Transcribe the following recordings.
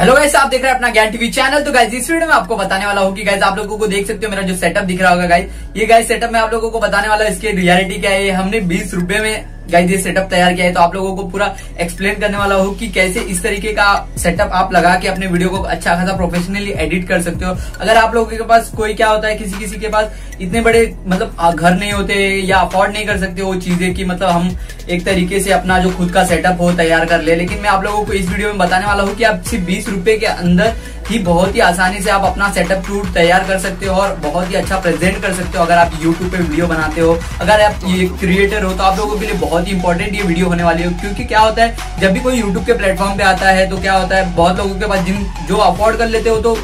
Hello guys आप देख रहे हैं अपना ज्ञान टीवी चैनल तो गाइस इस वीडियो में आपको बताने वाला हूँ कि गाइस आप लोगों को देख सकते हो मेरा जो सेटअप दिख रहा होगा गाइस ये गाइस सेटअप मैं आप लोगों को बताने वाला इसकी रियलिटी क्या है? हमने बीस रुपये में गाइस ये सेटअप तैयार किया है तो आप लोगों को पूरा एक्सप्लेन करने वाला हूँ कि कैसे इस तरीके का सेटअप आप लगा के अपने वीडियो को अच्छा खासा प्रोफेशनली एडिट कर सकते हो। अगर आप लोगों के पास कोई क्या होता है किसी किसी के पास इतने बड़े मतलब घर नहीं होते या अफोर्ड नहीं कर सकते वो चीज़ें की मतलब हम एक तरीके से अपना जो खुद का सेटअप हो, तैयार कर ले। लेकिन मैं आप लोगों को इस वीडियो में बताने वाला हूँ कि आप सिर्फ़ बीस रुपए के अंदर ही बहुत ही आसानी से आप अपना सेटअप टूर तैयार कर सकते हो और बहुत ही अच्छा प्रेजेंट कर सकते हो अगर आप यूट्यूब पे वीडियो बनाते हो। अगर आप ये क्रिएटर हो तो आप लोगों के लिए बहुत ही इंपॉर्टेंट ये वीडियो होने वाली हो, क्योंकि क्या होता है, जब भी कोई यूट्यूब के प्लेटफॉर्म पे आता है तो क्या होता है, बहुत लोगों के पास जिन जो अफोर्ड कर लेते हो तो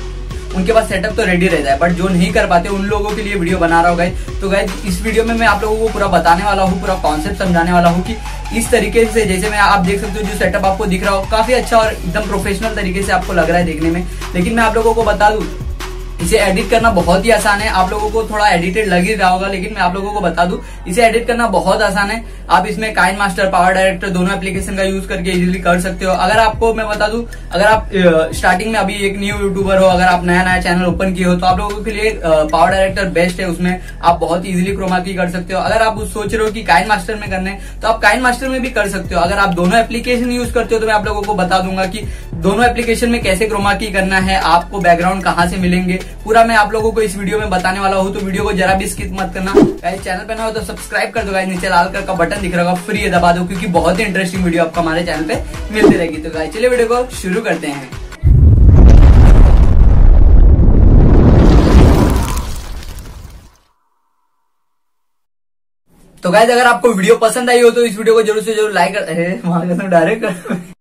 उनके पास सेटअप तो रेडी रहता है बट जो नहीं कर पाते, उन लोगों के लिए वीडियो बना रहा हूँ गाइज़ तो गाइज़ इस वीडियो में मैं आप लोगों को पूरा बताने वाला हूँ, पूरा कॉन्सेप्ट समझाने वाला हूँ कि इस तरीके से, जैसे मैं, आप देख सकते हो, जो सेटअप आपको दिख रहा हो, काफ़ी अच्छा और एकदम प्रोफेशनल तरीके से आपको लग रहा है देखने में. लेकिन मैं आप लोगों को बता दूँ, इसे एडिट करना बहुत ही आसान है. आप लोगों को थोड़ा एडिटेड लग ही रहा होगा, लेकिन मैं आप लोगों को बता दूँ, इसे एडिट करना बहुत आसान है. आप इसमें काइन मास्टर पावर डायरेक्टर दोनों एप्लीकेशन का यूज़ करके इजीली कर सकते हो। अगर आपको मैं बता दूँ, अगर आप स्टार्टिंग में अभी एक न्यू यूट्यूबर हो, अगर आप नया नया चैनल ओपन किए हो तो आप लोगों के लिए पावर डायरेक्टर बेस्ट है उसमें। आप बहुत इजिली क्रोमा की कर सकते हो। अगर आप सोच रहे हो कि काइन मास्टर में करने तो आप काइन मास्टर में भी कर सकते हो। अगर आप दोनों एप्लीकेशन यूज़ करते हो तो मैं आप लोगों को बता दूँगा कि दोनों एप्लीकेशन में कैसे क्रोमा की करना है, आपको बैकग्राउंड कहाँ से मिलेंगे। पूरा मैं आप लोगों को इस वीडियो में बताने वाला हूँ तो वीडियो को जरा भी स्किप मत करना। चैनल पर ना हो तो सब्सक्राइब कर दो। नीचे लाल कलर का बटन दिख रहा होगा फ्री दबा दो, क्योंकि बहुत ही इंटरेस्टिंग वीडियो आपको हमारे चैनल पे मिलती रहेगी। तो गाइस चलिए वीडियो को शुरू करते हैं। तो गाइज़ अगर आपको वीडियो पसंद आई हो तो इस वीडियो को ज़रूर से ज़रूर लाइक कर डायरेक्ट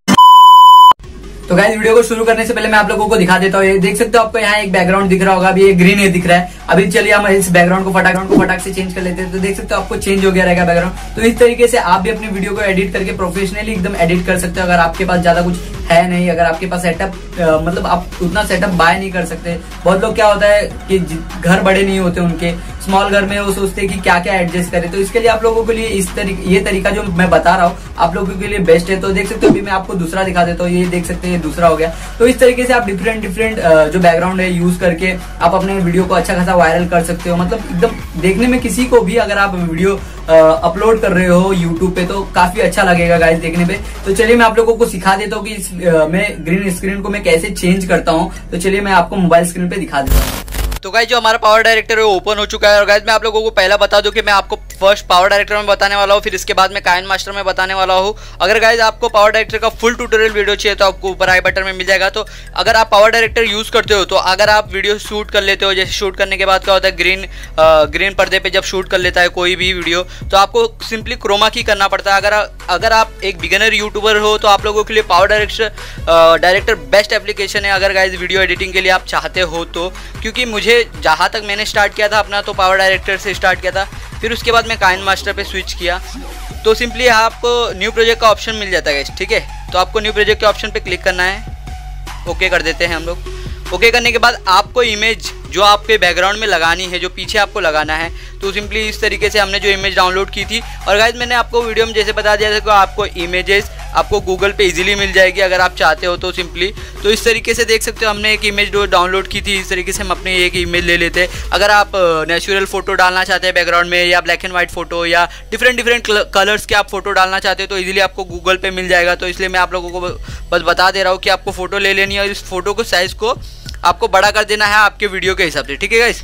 तो गाइज़ वीडियो को शुरू करने से पहले मैं आप लोगों को दिखा देता हूँ। देख सकते हो आपको यहाँ एक बैकग्राउंड दिख रहा होगा। अभी ये ग्रीन दिख रहा है। अभी चलिए हम इस बैकग्राउंड को फटाग्राउंड को फटाक से चेंज कर लेते हैं। तो देख सकते हो आपको चेंज हो गया रहेगा बैकग्राउंड तो इस तरीके से आप भी अपनी वीडियो को एडिट करके प्रोफेशनली एकदम एडिट कर सकते हो। अगर आपके पास ज़्यादा कुछ है नहीं, अगर आपके पास सेटअप मतलब आप उतना सेटअप बाय नहीं कर सकते। बहुत लोग क्या होता है कि घर बड़े नहीं होते उनके स्मॉल घर में वो सोचते हैं कि क्या क्या एडजस्ट करें। तो इसके लिए आप लोगों के लिए इस तरीके, ये तरीका जो मैं बता रहा हूँ, आप लोगों के लिए बेस्ट है। तो देख सकते हो, अभी मैं आपको दूसरा दिखा देता हूँ, ये देख सकते हैं दूसरा हो गया। तो इस तरीके से आप डिफरेंट डिफरेंट जो बैकग्राउंड है यूज़ करके आप अपने वीडियो को अच्छा खासा वायरल कर सकते हो। मतलब एकदम देखने में किसी को भी अगर आप वीडियो अपलोड कर रहे हो यूट्यूब पे तो काफ़ी अच्छा लगेगा गाइस देखने पे। तो चलिए मैं आप लोगों को सिखा देता हूँ कि इस आ, मैं ग्रीन स्क्रीन को मैं कैसे चेंज करता हूँ। तो चलिए मैं आपको मोबाइल स्क्रीन पे दिखा देता हूँ। तो गाइज़ जो हमारा पावर डायरेक्टर है वो ओपन हो चुका है और गाइज़ मैं आप लोगों को पहला बता दूँ कि मैं आपको फ़र्स्ट पावर डायरेक्टर में बताने वाला हूँ, फिर इसके बाद में कायन मास्टर में बताने वाला हूँ। अगर गाइज़ आपको पावर डायरेक्टर का फुल ट्यूटोरियल वीडियो चाहिए तो आपको ऊपर आई बटन में मिल जाएगा। तो अगर आप पावर डायरेक्टर यूज़ करते हो तो अगर आप वीडियो शूट कर लेते हो, जैसे शूट करने के बाद क्या होता है ग्रीन ग्रीन पर्दे पर जब शूट कर लेता है कोई भी वीडियो तो आपको सिंपली क्रोमा की करना पड़ता है। अगर अगर आप एक बिगनर यूट्यूबर हो तो आप लोगों के लिए PowerDirector director best application है। अगर गाइज़ वीडियो एडिटिंग के लिए आप चाहते हो तो क्योंकि मुझे जहाँ तक मैंने स्टार्ट किया था, अपना तो पावर डायरेक्टर से स्टार्ट किया था। फिर उसके बाद मैं काइन मास्टर पर स्विच किया। तो सिंपली आपको न्यू प्रोजेक्ट का ऑप्शन मिल जाता है ठीक है? तो आपको न्यू प्रोजेक्ट के ऑप्शन पर क्लिक करना है। ओके कर देते हैं हम लोग। ओके करने के बाद आपको इमेज जो आपके बैकग्राउंड में लगानी है, जो पीछे आपको लगाना है तो सिंपली इस तरीके से हमने जो इमेज डाउनलोड की थी। और गाइज़ मैंने आपको वीडियो में जैसे बता दिया था कि आपको इमेजेस आपको गूगल पे इजीली मिल जाएगी अगर आप चाहते हो तो सिंपली तो इस तरीके से देख सकते हो, हमने एक इमेज डाउनलोड की थी। इस तरीके से हम अपनी एक इमेज ले लेते। हैं अगर आप नेचुरल फ़ोटो डालना चाहते हैं बैकग्राउंड में, या ब्लैक एंड व्हाइट फ़ोटो या डिफरेंट डिफरेंट कलर्स के आप फ़ोटो डालना चाहते हो तो इजीली आपको गूगल पे मिल जाएगा। तो इसलिए मैं आप लोगों को बस बता दे रहा हूँ कि आपको फ़ोटो ले लेनी है और इस फ़ोटो को साइज़ को आपको बड़ा कर देना है आपके वीडियो के हिसाब से। ठीक है गाइस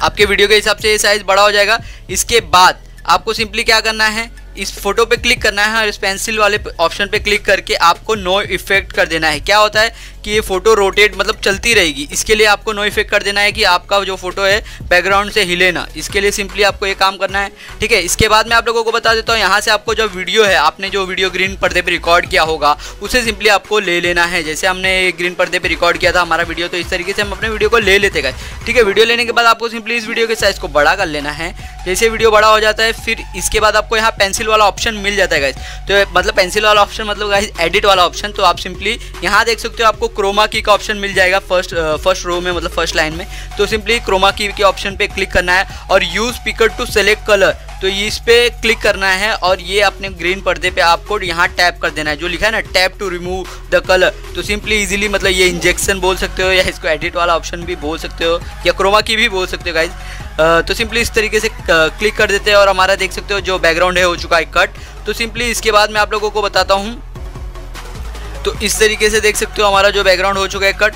आपके वीडियो के हिसाब से ये साइज़ बड़ा हो जाएगा। इसके बाद आपको सिंपली क्या करना है? इस फ़ोटो पे क्लिक करना है और इस पेंसिल वाले ऑप्शन पे क्लिक करके आपको नो इफ़ेक्ट कर देना है। क्या होता है कि ये फ़ोटो रोटेट मतलब चलती रहेगी। इसके लिए आपको नो इफ़ेक्ट कर देना है कि आपका जो फ़ोटो है बैकग्राउंड से हिले ना। इसके लिए सिंपली आपको ये काम करना है। ठीक है, इसके बाद मैं आप लोगों को बता देता हूँ, यहाँ से आपको जो वीडियो है, आपने जो वीडियो ग्रीन पर्दे पर रिकॉर्ड किया होगा, उसे सिंपली आपको ले लेना है। जैसे हमने ग्रीन पर्दे पर रिकॉर्ड किया था, हमारा वीडियो तो इस तरीके से हम अपने वीडियो को ले लेते गए। ठीक है वीडियो लेने के बाद आपको सिंपली इस वीडियो के साइज़ को बड़ा कर लेना है। जैसे वीडियो बड़ा हो जाता है, फिर इसके बाद आपको यहाँ पेंसिल वाला ऑप्शन मिल जाता है गाइज़ तो मतलब पेंसिल वाला ऑप्शन मतलब गाइज़ एडिट वाला ऑप्शन तो आप सिंपली यहाँ देख सकते हो आपको क्रोमा की का ऑप्शन मिल जाएगा फ़र्स्ट फ़र्स्ट रो में मतलब फ़र्स्ट लाइन में. तो सिंपली क्रोमा की के ऑप्शन पे क्लिक करना है और use picker to select colour तो इस पर क्लिक करना है और ये अपने ग्रीन पर्दे पे आपको यहाँ टैप कर देना है. जो लिखा है ना tap to remove the colour तो सिंपली इजीली मतलब ये इंजेक्शन बोल सकते हो या इसको एडिट वाला ऑप्शन भी बोल सकते हो या क्रोमा की भी बोल सकते हो गाइज़ तो सिंपली इस तरीके से क्लिक कर देते हैं और हमारा देख सकते हो जो बैकग्राउंड है, हो चुका है कट तो सिंपली इसके बाद मैं आप लोगों को बताता हूँ। तो इस तरीके से देख सकते हो हमारा जो बैकग्राउंड हो चुका है कट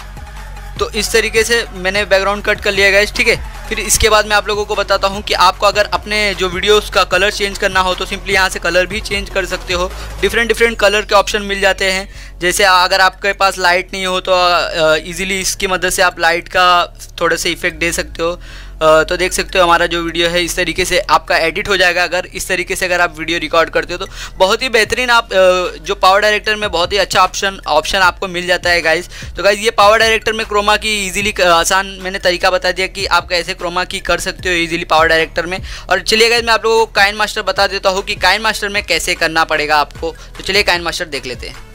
तो इस तरीके से मैंने बैकग्राउंड कट कर लिया गया ठीक है? फिर इसके बाद मैं आप लोगों को बताता हूँ कि आपको अगर अपने जो वीडियोस का कलर चेंज करना हो तो सिंपली यहाँ से कलर भी चेंज कर सकते हो। डिफरेंट डिफरेंट कलर के ऑप्शन मिल जाते हैं। जैसे अगर आपके पास लाइट नहीं हो तो ईजिली इसकी मदद से आप लाइट का थोड़ा से इफ़ेक्ट दे सकते हो। तो देख सकते हो हमारा जो वीडियो है, इस तरीके से आपका एडिट हो जाएगा। अगर इस तरीके से अगर आप वीडियो रिकॉर्ड करते हो तो बहुत ही बेहतरीन आप जो पावर डायरेक्टर में बहुत ही अच्छा ऑप्शन ऑप्शन आपको मिल जाता है गाइज़ तो गाइज़ ये पावर डायरेक्टर में क्रोमा की इजीली आसान मैंने तरीका बता दिया कि आप कैसे क्रोमा की कर सकते हो ईजिली पावर डायरेक्टर में। और चलिए गाइज़ मैं आप लोगों को काइन मास्टर बता देता हूँ कि काइन मास्टर में कैसे करना पड़ेगा आपको। तो चलिए काइन मास्टर देख लेते हैं।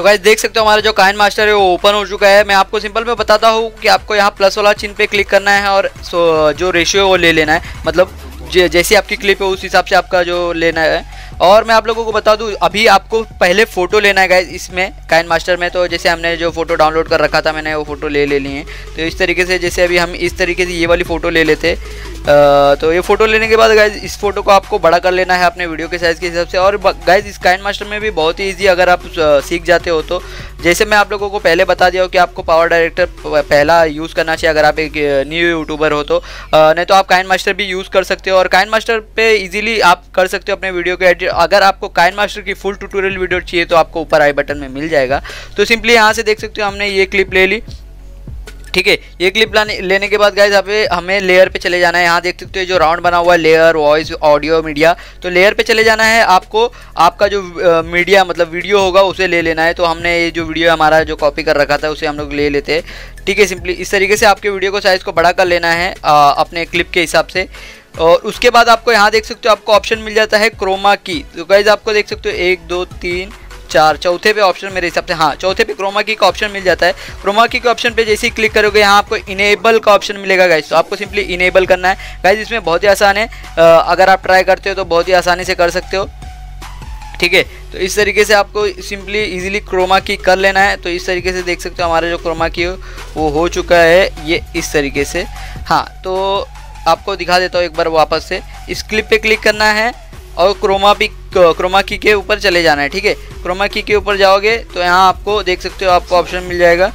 तो गाइज़ देख सकते हो हमारा जो काइन मास्टर है, वो ओपन हो चुका है। मैं आपको सिंपल में बताता हूँ कि आपको यहाँ प्लस वाला चिन्ह पे क्लिक करना है और जो रेशियो है, वो ले लेना है। मतलब जैसी आपकी क्लिप है, उस हिसाब से आपका जो लेना है। और मैं आप लोगों को बता दूँ, अभी आपको पहले फ़ोटो लेना है गाइज़ इसमें काइन मास्टर में। तो जैसे हमने जो फ़ोटो डाउनलोड कर रखा था, मैंने वो फ़ोटो ले ले ली है। तो इस तरीके से, जैसे अभी हम इस तरीके से ये वाली फ़ोटो ले लेते। तो ये फ़ोटो लेने के बाद गाइज़ इस फ़ोटो को आपको बड़ा कर लेना है अपने वीडियो के साइज़ के हिसाब से। और गाइज़ इस काइन मास्टर में भी बहुत ही ईजी अगर आप सीख जाते हो तो। जैसे मैं आप लोगों को पहले बता दिया हो कि आपको पावर डायरेक्टर पहला यूज़ करना चाहिए अगर आप एक न्यू यूट्यूबर हो तो। नहीं तो आप काइन मास्टर भी यूज़ कर सकते हो और काइन मास्टर पे इजीली आप कर सकते हो अपने वीडियो के एडिट अगर आपको काइन मास्टर की फुल ट्यूटोरियल वीडियो चाहिए तो आपको ऊपर आई बटन में मिल जाएगा। तो सिंपली यहाँ से देख सकते हो हमने ये क्लिप ले ली। ठीक है ये क्लिप लाने लेने के बाद गाइज़ पे हमें लेयर पे चले जाना है। यहाँ देख सकते हो जो राउंड बना हुआ है लेयर वॉइस ऑडियो मीडिया तो लेयर पे चले जाना है आपको आपका जो मीडिया मतलब वीडियो होगा उसे ले लेना है। तो हमने ये जो वीडियो हमारा जो कॉपी कर रखा था उसे हम लोग ले लेते हैं। ठीक है सिंपली इस तरीके से आपके वीडियो को साइज़ को बड़ा कर लेना है आ, अपने क्लिप के हिसाब से। और उसके बाद आपको यहाँ देख सकते हो आपको ऑप्शन मिल जाता है क्रोमा की तो गाइज़ आपको देख सकते हो एक दो तीन चार, चौथे पे ऑप्शन मेरे हिसाब से हाँ चौथे पे क्रोमा की का ऑप्शन मिल जाता है। क्रोमा की के ऑप्शन पे जैसे ही क्लिक करोगे, यहाँ आपको इनेबल का ऑप्शन मिलेगा गाइज़ तो आपको सिंपली इनेबल करना है। गाइज़ इसमें बहुत ही आसान है। अगर आप ट्राई करते हो तो बहुत ही आसानी से कर सकते हो। ठीक है? तो इस तरीके से आपको सिंपली इजीली क्रोमा की कर लेना है। तो इस तरीके से देख सकते हो हमारा जो क्रोमा की हो, वो हो चुका है। ये इस तरीके से। हाँ तो आपको दिखा देता हूँ एक बार वापस से। इस क्लिप पे क्लिक करना है और क्रोमा भी क्रोमा की के ऊपर चले जाना है। ठीक है? क्रोमा की के ऊपर जाओगे तो यहाँ आपको देख सकते हो आपको ऑप्शन मिल जाएगा।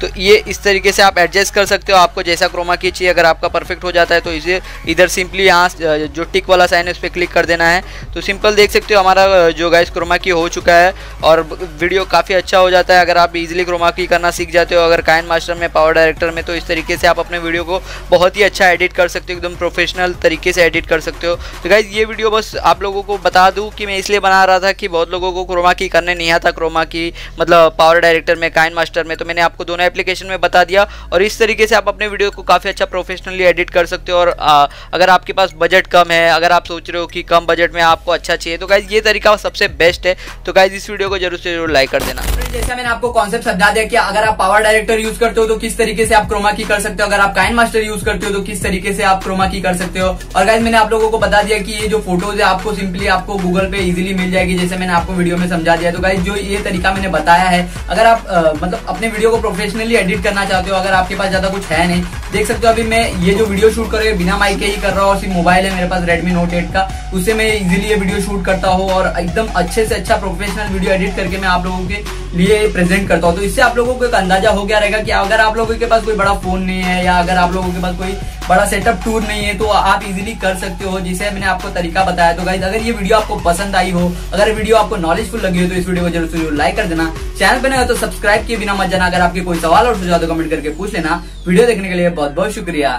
तो ये इस तरीके से आप एडजस्ट कर सकते हो। आपको जैसा क्रोमा की चाहिए, अगर आपका परफेक्ट हो जाता है तो इसे इधर सिंपली यहाँ, जो टिक वाला साइन है, उस पर क्लिक कर देना है। तो सिंपल देख सकते हो, हमारा, जो गाइस क्रोमा की हो चुका है, और वीडियो काफ़ी अच्छा हो जाता है। अगर आप इजीली क्रोमा की करना सीख जाते हो, अगर काइन मास्टर में पावर डायरेक्टर में तो इस तरीके से आप अपने वीडियो को बहुत ही अच्छा एडिट कर सकते हो, एकदम प्रोफेशनल तरीके से एडिट कर सकते हो। तो गाइज़ ये वीडियो बस आप लोगों को बता दूँ कि मैं इसलिए बना रहा था कि बहुत लोगों को क्रोमा की करने नहीं आता। क्रोमा की मतलब पावर डायरेक्टर में काइन मास्टर में तो मैंने आपको दोनों एप्लीकेशन में बता दिया। और इस तरीके से आप अपने वीडियो को काफ़ी अच्छा प्रोफेशनली एडिट कर सकते हो और आ, अगर आपके पास बजट कम है अगर आप सोच रहे हो कि कम बजट में आपको अच्छा चाहिए तो गाइज़ ये तरीका सबसे बेस्ट है। तो गाइज़ इस वीडियो को ज़रूर से ज़रूर लाइक कर देना। जैसे मैंने आपको कॉन्सेप्ट समझा दिया कि अगर आप पावर डायरेक्टर यूज़ करते हो तो किस तरीके से आप क्रोमा की कर सकते हो? अगर आप काइन मास्टर यूज़ करते हो तो किस तरीके से आप क्रोमा की कर सकते हो? और गाइज़ मैंने आप लोगों को बता दिया कि ये जो फ़ोटोज़ है आपको सिंपली आपको गूगल पे इजिली मिल जाएगी जैसे मैंने आपको वीडियो में समझा दिया। तो गाइज़ जो ये तरीका मैंने बताया है अगर आप मतलब अपने वीडियो को प्रोफेशनली एडिट करना चाहते हो, अगर आपके पास ज़्यादा कुछ है नहीं, देख सकते हो अभी मैं ये जो वीडियो शूट कर बिना माइक के ही कर रहा हूँ सिर्फ़ मोबाइल है मेरे पास रेडमी नोट एट का। उससे मैं इजिली ये वीडियो शूट करता हूँ, और एकदम अच्छे से अच्छा प्रोफेशनल वीडियो एडिट करके मैं आप लोगों के लिए प्रेजेंट करता हूँ। तो इससे आप लोगों को एक अंदाज़ा हो गया रहेगा कि अगर आप लोगों के पास कोई बड़ा फ़ोन नहीं है, या अगर आप लोगों के पास कोई बड़ा सेटअप टूर नहीं है तो आप इजीली कर सकते हो, जिसे मैंने आपको तरीका बताया। तो गाइज़ अगर ये वीडियो आपको पसंद आई हो, अगर वीडियो आपको नॉलेजफुल लगी हो तो इस वीडियो को ज़रूर ज़रूर लाइक कर देना। चैनल पर नहीं हो तो सब्सक्राइब किए बिना मत जाना। अगर आपके कोई सवाल और सुझाव तो कमेंट करके पूछ लेना। वीडियो देखने के लिए बहुत बहुत शुक्रिया।